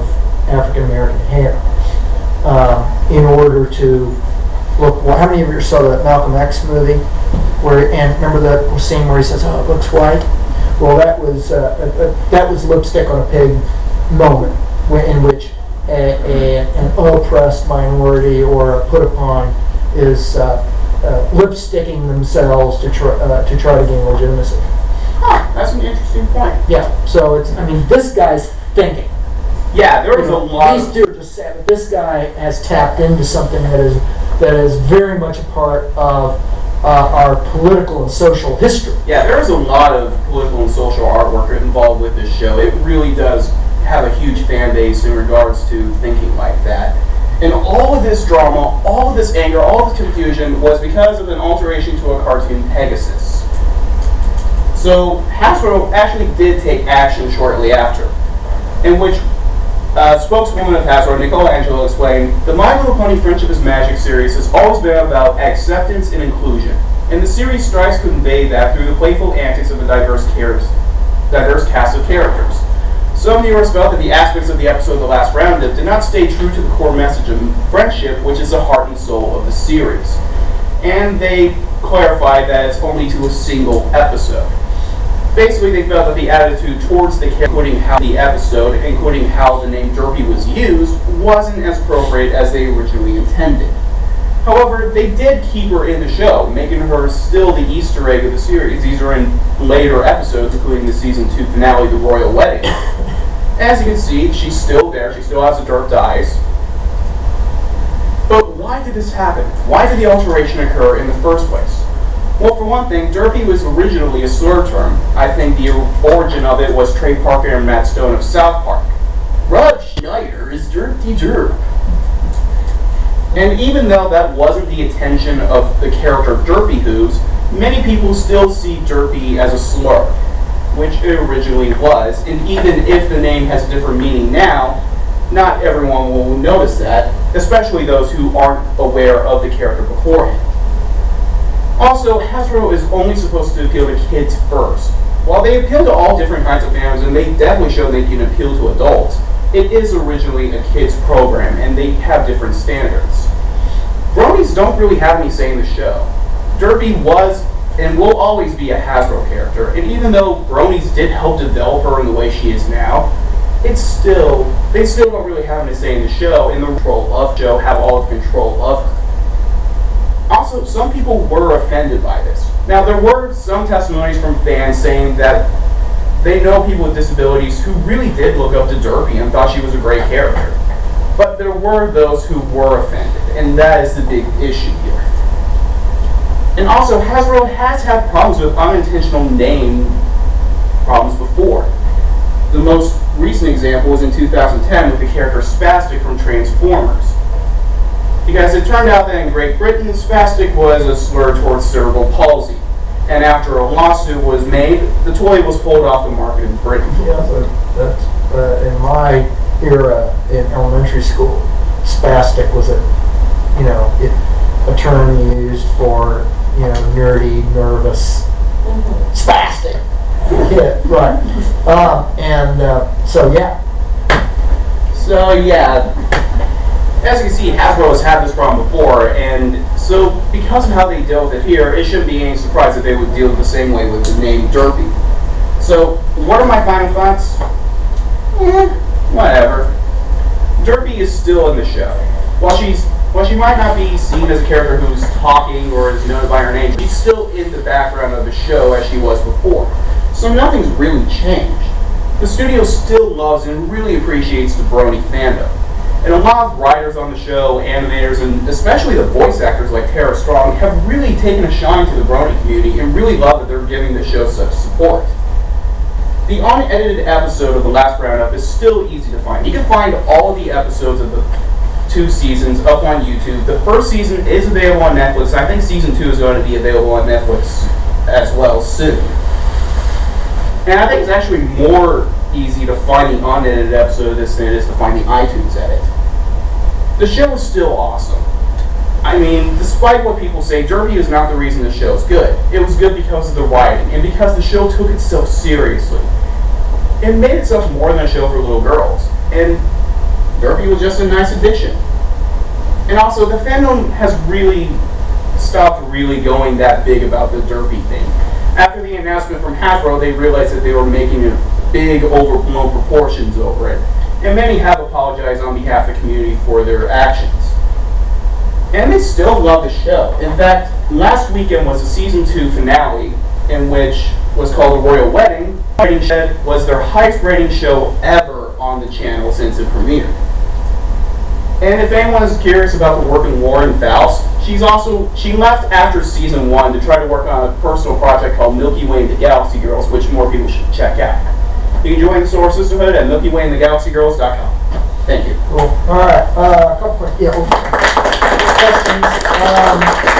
of African American hair um, in order to look. Well, how many of you saw that Malcolm X movie? Where and remember that scene where he says, "Oh, it looks white." Well, that was uh, a, a, that was lipstick on a pig moment in which a, a, an oppressed minority or a put upon is uh, uh, lipsticking themselves to try uh, to try to gain legitimacy. Huh, that's an interesting point. Yeah. So it's I mean this guy's thinking. Yeah, there was a lot. These Of, two are just sad, but this guy has tapped into something that is that is very much a part of uh, our political and social history. yeah, there is a lot of political and social artwork involved with this show. It really does have a huge fan base in regards to thinking like that. And all of this drama, all of this anger, all of the confusion was because of an alteration to a cartoon Pegasus. So Hasbro actually did take action shortly after, in which uh, spokeswoman of Hasbro, Nicola Angelo, explained, The My Little Pony Friendship is Magic series has always been about acceptance and inclusion, and the series strives to convey that through the playful antics of a diverse, characters, diverse cast of characters. Some viewers felt that the aspects of the episode The Last Roundup did not stay true to the core message of friendship, which is the heart and soul of the series. And they clarified that it's only to a single episode. Basically, they felt that the attitude towards the character, including how the episode, including how the name Derpy was used, wasn't as appropriate as they originally intended. However, they did keep her in the show, making her still the Easter egg of the series. These are in later episodes, including the season two finale, The Royal Wedding. As you can see, she's still there. She still has the derped eyes. But why did this happen? Why did the alteration occur in the first place? Well, for one thing, derpy was originally a slur term. I think the origin of it was Trey Parker and Matt Stone of South Park. Rob Schneider is Derpy Derp. And even though that wasn't the intention of the character Derpy Hooves, many people still see Derpy as a slur, which it originally was. And even if the name has a different meaning now, not everyone will notice that, especially those who aren't aware of the character beforehand. Also, Hasbro is only supposed to appeal to kids first. While they appeal to all different kinds of families, and they definitely show they can appeal to adults, it is originally a kids program, and they have different standards. Bronies don't really have any say in the show. Derpy was and will always be a Hasbro character, and even though Bronies did help develop her in the way she is now, it's still they still don't really have any say in the show, and the control of Joe have all the control of. Also, some people were offended by this. Now, there were some testimonies from fans saying that they know people with disabilities who really did look up to Derpy and thought she was a great character. But there were those who were offended, and that is the big issue here. And also, Hasbro has had problems with unintentional name problems before. The most recent example was in 2010 with the character Spastic from Transformers. Because it turned out that in Great Britain, spastic was a slur towards cerebral palsy. And after a lawsuit was made, the toy was pulled off the market in Britain. Yeah, but that's uh, in my era in elementary school. Spastic was a, you know, it, a term used for you know nerdy, nervous, spastic kid, right? Um, and uh, so yeah, So yeah, as you can see, Hasbro has had this problem before, and so because of how they dealt with it here, it shouldn't be any surprise that they would deal the same way with the name Derpy. So, what are my final thoughts? Eh, whatever. Derpy is still in the show. While she's while she might not be seen as a character who's talking or is known by her name, she's still in the background of the show as she was before. So nothing's really changed. The studio still loves and really appreciates the Brony fandom. And a lot of writers on the show, animators, and especially the voice actors like Tara Strong have really taken a shine to the Brony community and really love that they're giving the show such support. The unedited episode of The Last Roundup is still easy to find. You can find all the episodes of the two seasons up on YouTube. The first season is available on Netflix. I think season two is going to be available on Netflix as well soon. And I think it's actually more easy to find the unedited episode of this than it is to find the iTunes edit. The show is still awesome. I mean, despite what people say, Derpy is not the reason the show is good. It was good because of the writing, and because the show took itself seriously. It made itself more than a show for little girls. And Derpy was just a nice addition. And also, the fandom has really stopped really going that big about the Derpy thing. After the announcement from Hasbro, they realized that they were making a big, overblown proportions over it. And many have apologized on behalf of the community for their actions. And they still love the show. In fact, last weekend was the season two finale, in which was called The Royal Wedding. Rating Shed was their highest rating show ever on the channel since it premiered. And if anyone is curious about the work in Lauren Faust, she's also she left after season one to try to work on a personal project called Milky Way and the Galaxy Girls, which more people should check out. You can join the Solar Sisterhood at MilkyWayandtheGalaxyGirls.com. Thank you. Cool. All right, uh, a couple yeah, questions. Um,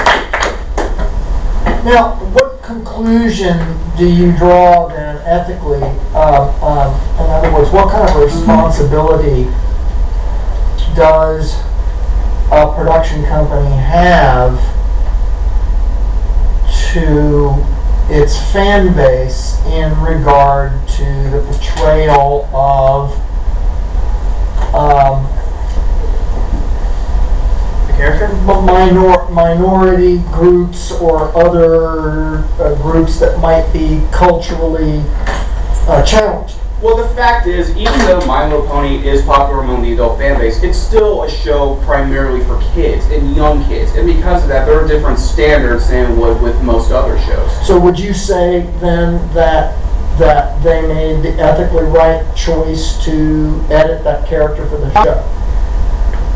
Now, what conclusion do you draw then ethically? In other words, what kind of responsibility does a production company have to its fan base in regard to the portrayal of um, The character? minor, minority groups or other uh, groups that might be culturally uh, challenged. Well, the fact is, even though My Little Pony is popular among the adult fan base, it's still a show primarily for kids and young kids. And because of that, there are different standards than would with most other shows. So would you say then that that they made the ethically right choice to edit that character for the show?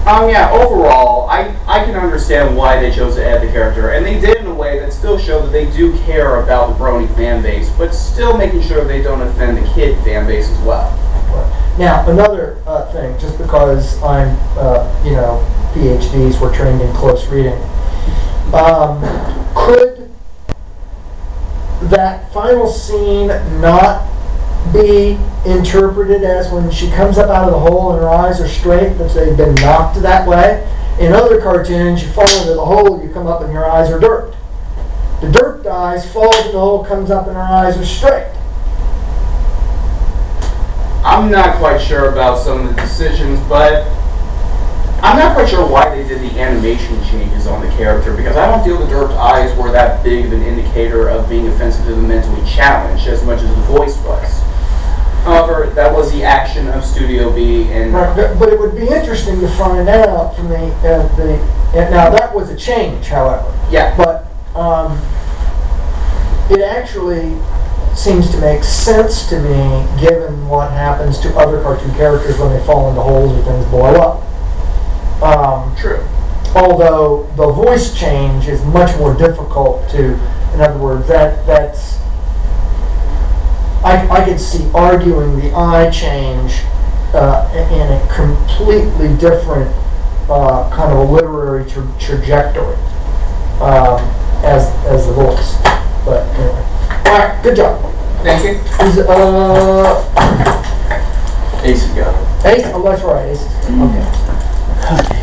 Um, yeah, overall, I, I can understand why they chose to add the character, and they did in a way that still showed that they do care about the Brony fan base, but still making sure they don't offend the kid fan base as well. Now, another uh, thing, just because I'm, uh, you know, PhDs were trained in close reading, um, could that final scene not be interpreted as when she comes up out of the hole and her eyes are straight, that they've been knocked that way? In other cartoons, you fall into the hole, you come up and your eyes are dirt. The dirt dies, falls in the hole, comes up and her eyes are straight. I'm not quite sure about some of the decisions, but I'm not quite sure why they did the animation changes on the character because I don't feel the Derped eyes were that big of an indicator of being offensive to the mentally challenged as much as the voice was. However, that was the action of Studio B, and Right, but, but it would be interesting to find out from the, uh, the, and now that was a change, however. yeah, But, um, it actually seems to make sense to me, given what happens to other cartoon characters when they fall into holes or things blow up. Um, true. although the voice change is much more difficult to, in other words, that, that's, I, I could see arguing the eye change uh, in a completely different uh, kind of a literary tra- trajectory um, as, as the voice. But anyway, all right, good job. Thank you. Is, uh, Ace got it. Ace, oh, that's right, Ace. Okay.